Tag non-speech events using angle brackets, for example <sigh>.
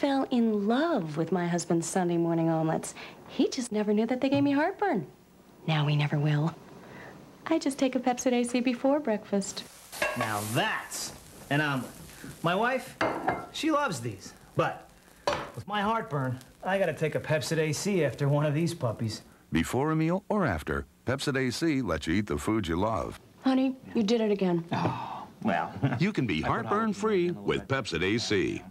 fell in love with my husband's Sunday morning omelets. He just never knew that they gave me heartburn. Now he never will. I just take a Pepcid AC before breakfast. Now that's an omelet. My wife, she loves these. But with my heartburn, I gotta take a Pepcid AC after one of these puppies. Before a meal or after, Pepcid AC lets you eat the food you love. Honey, you did it again. Oh Well, You can be <laughs> heartburn free with Pepcid AC.